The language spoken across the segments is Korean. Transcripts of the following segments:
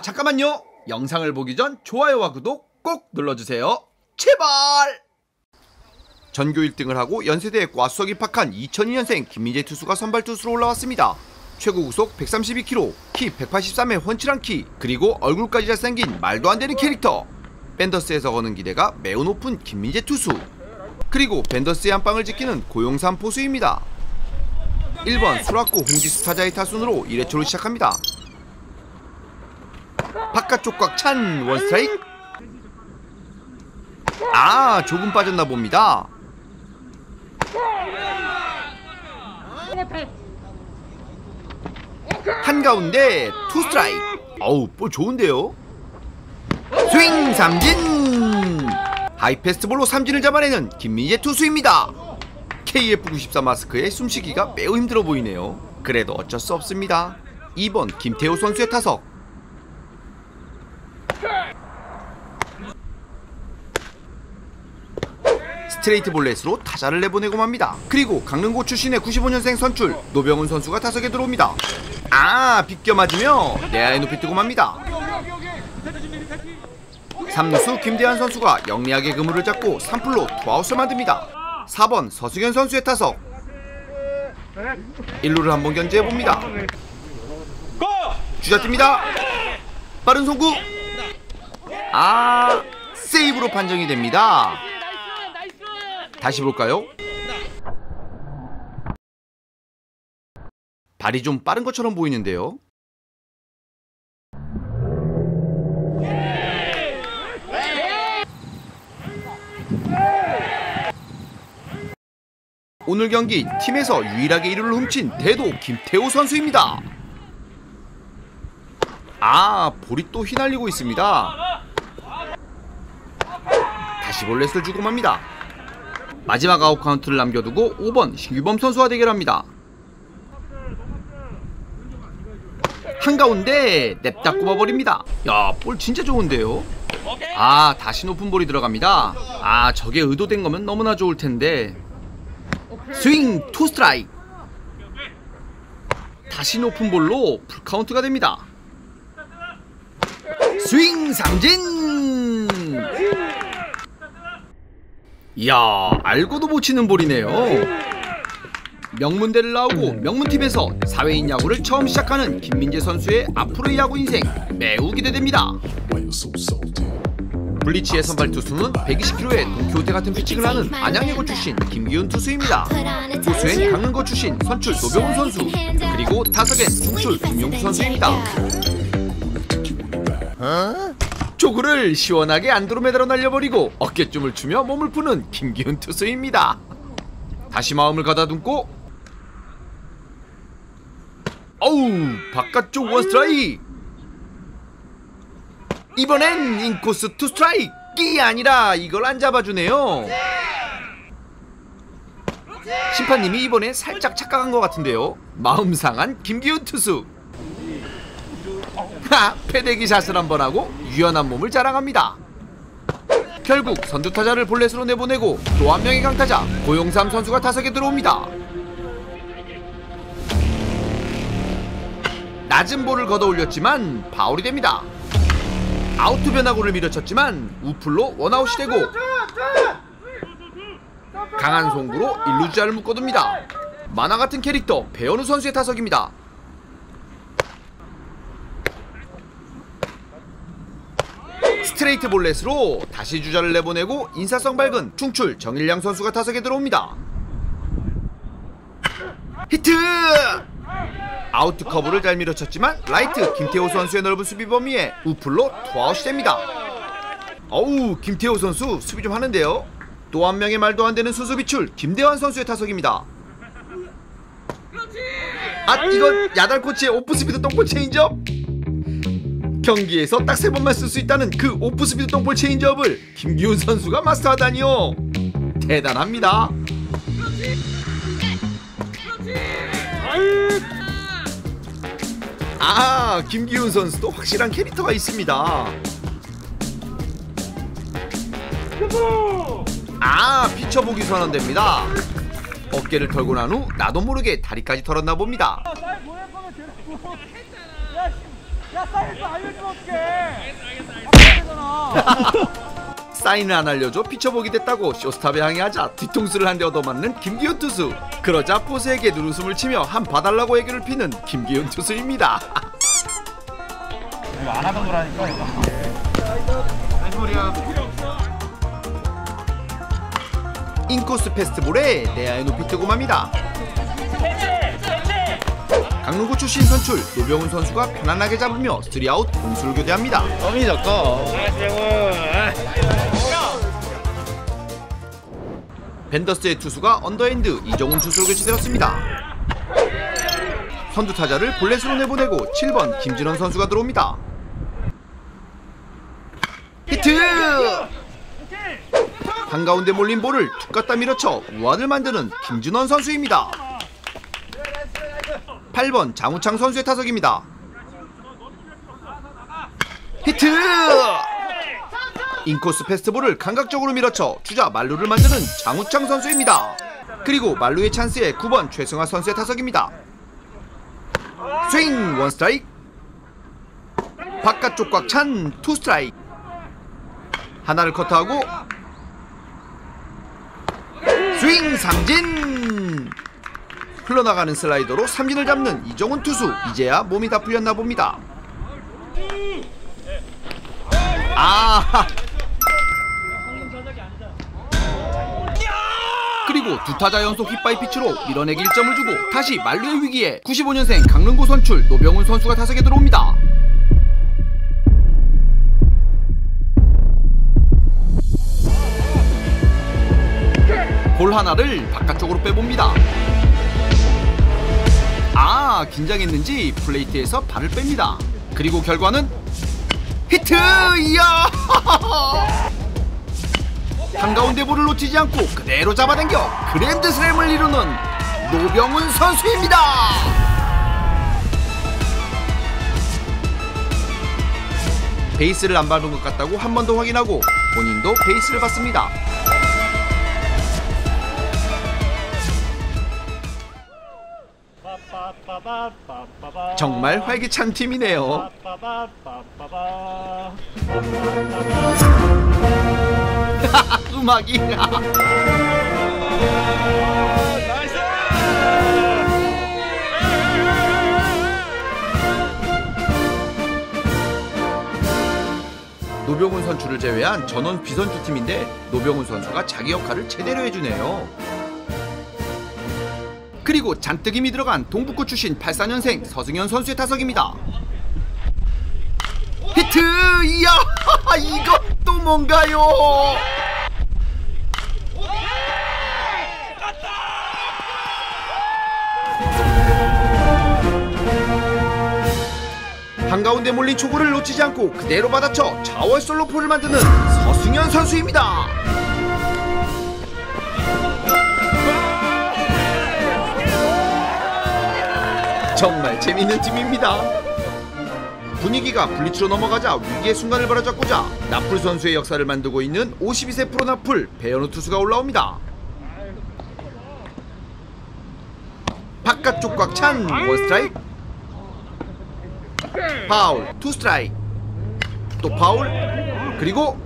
잠깐만요. 영상을 보기 전 좋아요와 구독 꼭 눌러주세요. 제발! 전교 1등을 하고 연세대에 과 수석 입학한 2002년생 김민재 투수가 선발 투수로 올라왔습니다. 최고 구속 132kg, 키 183의 훤칠한 키, 그리고 얼굴까지 잘생긴 말도 안 되는 캐릭터. 밴더스에서 거는 기대가 매우 높은 김민재 투수. 그리고 밴더스의 한 방을 지키는 고용산 포수입니다. 1번 수락고 홍지수 타자의 타순으로 1회초를 시작합니다. 바깥쪽 꽉찬 원스트라이크? 아 조금 빠졌나 봅니다. 한가운데 투 스트라이크. 어우 볼 좋은데요? 스윙 삼진! high fastball로 삼진을 잡아내는 김민재 투수입니다. KF94 마스크의 숨쉬기가 매우 힘들어 보이네요. 그래도 어쩔 수 없습니다. 2번 김태호 선수의 타석 스트레이트 볼넷으로 타자를 내보내고 맙니다. 그리고 강릉고 출신의 95년생 선출 노병훈 선수가 타석에 들어옵니다. 아 비껴 맞으며 내야에 높이 뜨고 맙니다. 3루수 김대한 선수가 영리하게 그물을 잡고 3플로 투아웃을 만듭니다. 4번 서승현 선수의 타석 1루를 한번 견제해봅니다. 주자 뜹니다. 빠른 송구 아 세이브로 판정이 됩니다. 다시 볼까요? 발이 좀 빠른 것처럼 보이는데요. 오늘 경기 팀에서 유일하게 1루를 훔친 대도 김태호 선수입니다. 아, 볼이 또 휘날리고 있습니다. 다시 볼넷을 주고 맙니다. 마지막 아웃 카운트를 남겨두고 5번 신규범 선수와 대결합니다. 한가운데 냅다 꼽아버립니다. 야, 볼 진짜 좋은데요? 아, 다시 높은 볼이 들어갑니다. 아, 저게 의도된 거면 너무나 좋을 텐데. 스윙 투 스트라이크. 다시 높은 볼로 풀카운트가 됩니다. 스윙 삼진! 이야 알고도 못 치는 볼이네요. 명문대를 나오고 명문팀에서 사회인 야구를 처음 시작하는 김민재 선수의 앞으로의 야구 인생 매우 기대됩니다. 블리치의 선발 투수는 120km의 동키호테 같은 피칭을 하는 안양예고 출신 김기훈 투수입니다. 투수엔 강릉고 출신 선출 노병훈 선수 그리고 타석엔 중출 김용수 선수입니다. 조 구를 시원하게 안드로메다로 날려버리고 어깨춤을 추며 몸을 푸는 김기훈 투수입니다. 다시 마음을 가다듬고 어우 바깥쪽 원 스트라이크 이번엔 인코스 투 스트라이크 이 아니라 이걸 안 잡아주네요. 심판님이 이번에 살짝 착각한 것 같은데요. 마음 상한 김기훈 투수. 하! 패대기 샷을 한번 하고 유연한 몸을 자랑합니다. 결국 선두타자를 볼넷으로 내보내고 또 한 명의 강타자 고용삼 선수가 타석에 들어옵니다. 낮은 볼을 걷어 올렸지만 파울이 됩니다. 아우트 변화구를 밀어쳤지만 우플로 원아웃이 되고 강한 송구로 일루주자를 묶어둡니다. 만화 같은 캐릭터 배현우 선수의 타석입니다. 스트레이트 볼넷으로 다시 주자를 내보내고 인사성 밝은 중출 정일량 선수가 타석에 들어옵니다. 히트! 아우트 커브를 잘 밀어쳤지만 라이트 김태호 선수의 넓은 수비 범위에 우플로 투아웃이 됩니다. 어우 김태호 선수 수비 좀 하는데요. 또 한 명의 말도 안 되는 선수 비출 김대환 선수의 타석입니다. 아 이건 야달 코치의 off-speed 똥볼 체인지업? 경기에서 딱 세 번만 쓸 수 있다는 그 off-speed 똥볼 체인지업을 김기훈 선수가 마스터하다니요. 대단합니다. 아, 김기훈 선수도 확실한 캐릭터가 있습니다. 아, 피처 보크 선언됩니다. 어깨를 털고 난 후 나도 모르게 다리까지 털었나 봅니다. 야 사인을 알려주면 어떡해 알겠어 알겠어. 사인을 안 알려줘? 피쳐보기 됐다고. 쇼스탑에 항의하자. 뒤통수를 한 대 얻어맞는 김기훈 투수. 그러자 포스에게 눈웃음을 치며 한 봐달라고 애교를 피는 김기훈 투수입니다. 이거 안 하던 거라니까 이거. 인코스 페스티벌에 내야의 높이 뜨고 맙니다 강릉구 출신 선출 노병훈 선수가 편안하게 잡으며 3아웃 공수를 교대합니다 범이 적고 벤더스의 투수가 언더핸드 이정훈 투수로 교체되었습니다. 선두 타자를 볼넷으로 내보내고 7번 김진원 선수가 들어옵니다. 히트! 한가운데 몰린 볼을 툭 갖다 밀어쳐 우안을 만드는 김진원 선수입니다. 8번 장우창 선수의 타석입니다. 히트! 인코스 패스트볼을 감각적으로 밀어쳐 주자 만루를 만드는 장우창 선수입니다. 그리고 만루의 찬스에 9번 최승화 선수의 타석입니다. 스윙 원 스트라이크 바깥쪽 꽉 찬 투 스트라이크 하나를 커트하고 스윙 삼진 흘러나가는 슬라이더로 삼진을 잡는 이정훈 투수 이제야 몸이 다 풀렸나 봅니다. 아 그리고 두 타자 연속 hit by pitch로 밀어내기 1점을 주고 다시 만루의 위기에 95년생 강릉고 선출 노병훈 선수가 타석에 들어옵니다. 볼 하나를 바깥쪽으로 빼봅니다. 아 긴장했는지 플레이트에서 발을 뺍니다. 그리고 결과는 히트! 이야! 한가운데 볼을 놓치지 않고 그대로 잡아당겨 그랜드슬램을 이루는 노병훈 선수입니다. 베이스를 안 밟은 것 같다고 한 번 더 확인하고 본인도 베이스를 봤습니다. 정말 활기찬 팀이네요. 음악이 노병훈 선수를 제외한 전원 비선주 팀인데 노병훈 선수가 자기 역할을 제대로 해주네요. 그리고 잔뜩 힘이 들어간 동북구 출신 84년생 서승현 선수의 타석입니다. 히트! 이야! 이것도 뭔가요? 한가운데 몰린 초구를 놓치지 않고 그대로 받아쳐 좌월 솔로포를 만드는 서승현 선수입니다. 정말 재밌는 팀입니다. 분위기가 블리츠로 넘어가자 위기의 순간을 바로잡고자 나풀 선수의 역사를 만들고 있는 52세 프로 나풀 배현우 투수가 올라옵니다. 바깥쪽 꽉 찬 원스트라이크 파울 투 스트라이크 또 파울 그리고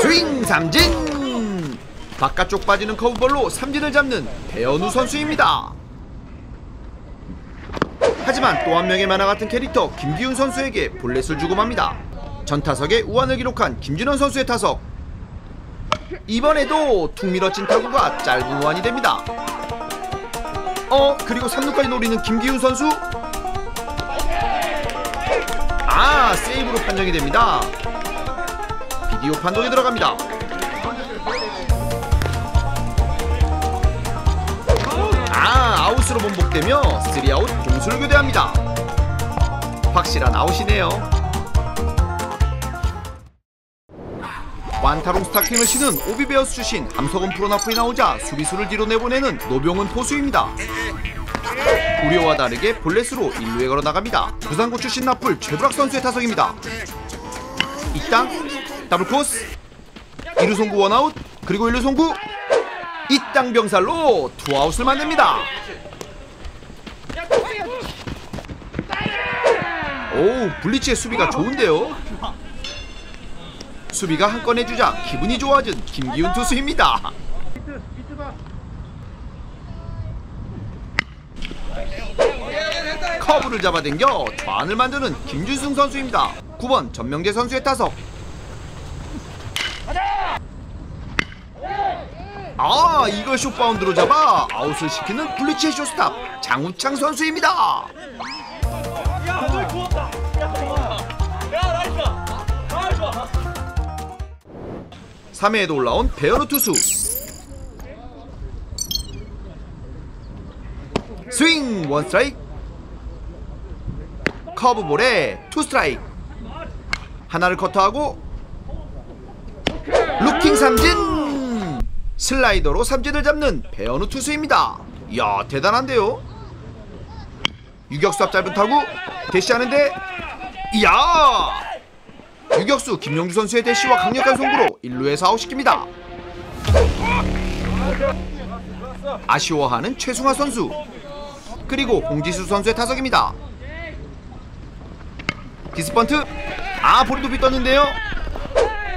스윙 삼진 바깥쪽 빠지는 커브볼로 삼진을 잡는 배현우 선수입니다. 하지만 또 한 명의 만화 같은 캐릭터 김기훈 선수에게 볼넷을 주고 맙니다. 전 타석에 우한을 기록한 김진원 선수의 타석. 이번에도 툭 밀어친 타구가 짧은 우한이 됩니다. 어 그리고 3루까지 노리는 김기훈 선수. 아 세이브로 판정이 됩니다. 비디오 판독에 들어갑니다. 아 아웃으로 번복되며 3아웃 공수를 교대합니다. 확실한 아웃이네요. 판타롱 스타킹을 신은 오비베어스 출신 함석원 프로나프에 나오자 수비수를 뒤로 내보내는 노병훈 포수입니다. 우려와 다르게 볼넷으로 1루에 걸어 나갑니다. 부산고 출신 나풀 최불학 선수의 타석입니다. 이땅 더블 코스 1루 송구 원아웃 그리고 1루 송구 이땅 병살로 투아웃을 만듭니다. 오 블리츠의 수비가 좋은데요? 수비가 한 건 해주자 기분이 좋아진 김기훈 투수입니다. 커브를 잡아당겨 좌안을 만드는 김준승 선수입니다. 9번 전명재 선수의 타석. 아 이걸 short bound로 잡아 아웃을 시키는 블리츠의 shortstop 장우창 선수입니다 3회에도 올라온 베어로 투수. 스윙 원 스트라이크. 커브볼에 투 스트라이크. 하나를 커트하고 looking 삼진. 슬라이더로 삼진을 잡는 배현우 투수입니다. 이야 대단한데요? 유격수 앞 짧은 타구 대시하는데 이야 유격수 김용주 선수의 대시와 강력한 송구로 1루에서 아웃시킵니다. 아쉬워하는 최승화 선수. 그리고 홍지수 선수의 타석입니다. 기습번트. 아 볼이 높이 떴는데요.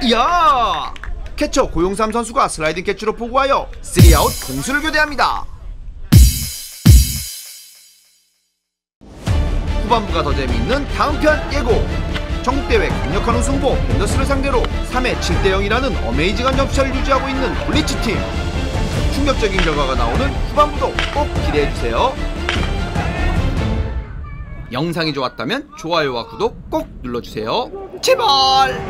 이야! 캐쳐 고용삼 선수가 슬라이딩 캐치로 포구하여 3아웃 공수를 교대합니다. 후반부가 더 재미있는 다음 편 예고 전국대회 강력한 우승후보 벤더스를 상대로 3회 7대 0이라는 amazing한 점수차를 유지하고 있는 블리츠팀. 충격적인 결과가 나오는 후반부도 꼭 기대해주세요. 영상이 좋았다면 좋아요와 구독 꼭 눌러주세요. 제발